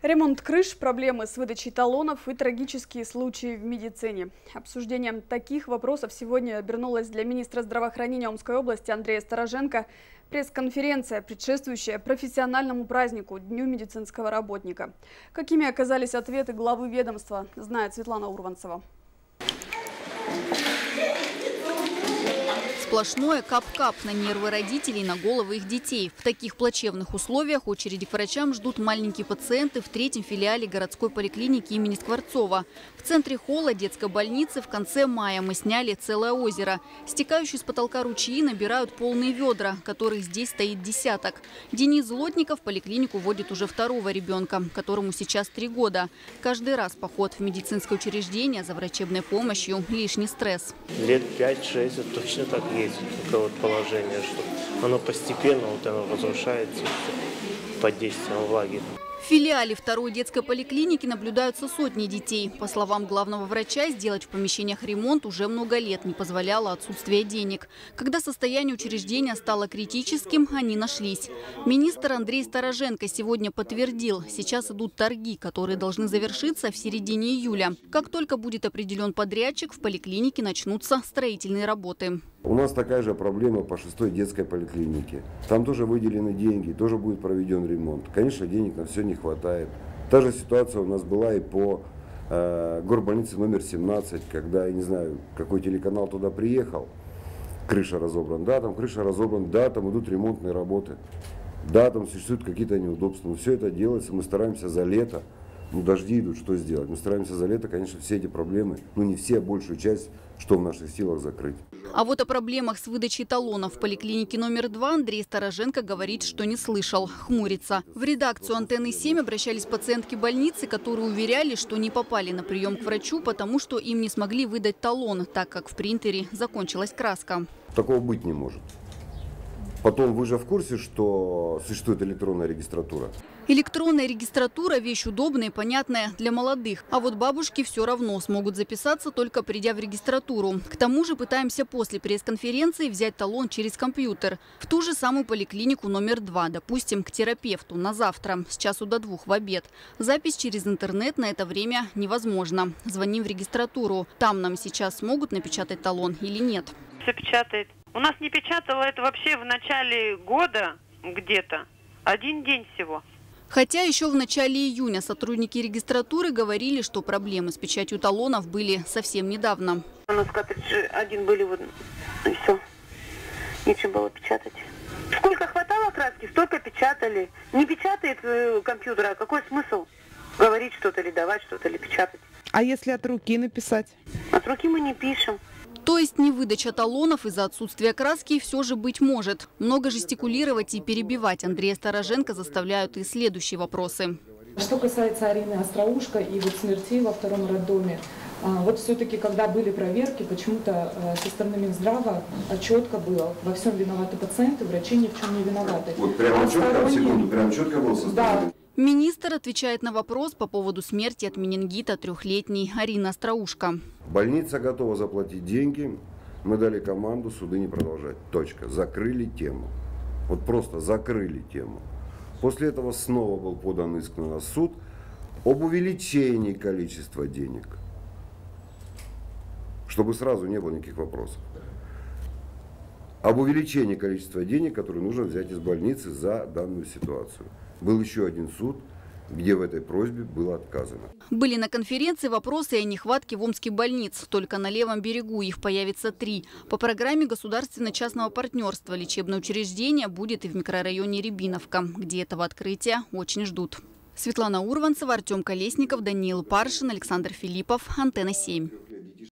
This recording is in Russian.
Ремонт крыш, проблемы с выдачей талонов и трагические случаи в медицине. Обсуждением таких вопросов сегодня обернулась для министра здравоохранения Омской области Андрея Стороженко пресс-конференция, предшествующая профессиональному празднику Дню медицинского работника. Какими оказались ответы главы ведомства, знает Светлана Урванцева. Сплошное кап-кап на нервы родителей, на головы их детей. В таких плачевных условиях очереди к врачам ждут маленькие пациенты в третьем филиале городской поликлиники имени Скворцова. В центре холла детской больницы в конце мая мы сняли целое озеро. Стекающие с потолка ручьи набирают полные ведра, которых здесь стоит десяток. Денис Злотников в поликлинику водит уже второго ребенка, которому сейчас три года. Каждый раз поход в медицинское учреждение за врачебной помощью – лишний стресс. Лет 5-6 это точно так есть такое вот положение, что оно постепенно вот оно разрушается под действием влаги. В филиале второй детской поликлиники наблюдаются сотни детей. По словам главного врача, сделать в помещениях ремонт уже много лет не позволяло отсутствие денег. Когда состояние учреждения стало критическим, они нашлись. Министр Андрей Стороженко сегодня подтвердил, сейчас идут торги, которые должны завершиться в середине июля. Как только будет определен подрядчик, в поликлинике начнутся строительные работы. У нас такая же проблема по шестой детской поликлинике. Там тоже выделены деньги, тоже будет проведен ремонт. Конечно, денег на все не хватает. Та же ситуация у нас была и по э, горбольнице номер 17, когда, я не знаю, какой телеканал туда приехал, крыша разобрана. Да, там крыша разобрана, да, там идут ремонтные работы. Да, там существуют какие-то неудобства, но все это делается, мы стараемся за лето ну, дожди идут, что сделать? Мы стараемся за лето, конечно, все эти проблемы, ну не все, а большую часть, что в наших силах закрыть. А вот о проблемах с выдачей талонов в поликлинике номер два Андрей Стороженко говорит, что не слышал. Хмурится. В редакцию «Антенны-7» обращались пациентки больницы, которые уверяли, что не попали на прием к врачу, потому что им не смогли выдать талон, так как в принтере закончилась краска. Такого быть не может. Потом вы же в курсе, что существует электронная регистратура? Электронная регистратура – вещь удобная и понятная для молодых. А вот бабушки все равно смогут записаться, только придя в регистратуру. К тому же пытаемся после пресс-конференции взять талон через компьютер. В ту же самую поликлинику номер два, допустим, к терапевту на завтра с часу до двух в обед. Запись через интернет на это время невозможно. Звоним в регистратуру. Там нам сейчас смогут напечатать талон или нет. Все печатает у нас не печатало это вообще в начале года где-то. Один день всего. Хотя еще в начале июня сотрудники регистратуры говорили, что проблемы с печатью талонов были совсем недавно. У нас картридж один были, вот, и все. Нечем было печатать. Сколько хватало краски, столько печатали. Не печатает э, компьютер, а какой смысл? Говорить что-то или давать что-то или печатать. А если от руки написать? От руки мы не пишем. То есть не выдача талонов из-за отсутствия краски все же быть может. Много жестикулировать и перебивать Андрея Стороженко заставляют и следующие вопросы. Что касается Арины Остроушка и вот смертей во втором роддоме, а, вот все-таки, когда были проверки, почему-то э, со стороны Минздрава четко было, во всем виноваты пациенты, врачи ни в чем не виноваты. Вот прямо а четко, сторонние... секунду, прямо четко было со Да. Министр отвечает на вопрос по поводу смерти от менингита трехлетней Арины Остроушка. Больница готова заплатить деньги. Мы дали команду суды не продолжать. Точка. Закрыли тему. Вот просто закрыли тему. После этого снова был подан иск на суд об увеличении количества денег. Чтобы сразу не было никаких вопросов. Об увеличении количества денег, которые нужно взять из больницы за данную ситуацию. Был еще один суд, где в этой просьбе было отказано. Были на конференции вопросы о нехватке в Омске больниц. Только на левом берегу их появится три. По программе государственно-частного партнерства лечебное учреждение будет и в микрорайоне Рябиновка, где этого открытия очень ждут. Светлана Урванцева, Артем Колесников, Даниил Паршин, Александр Филиппов. Антенна 7.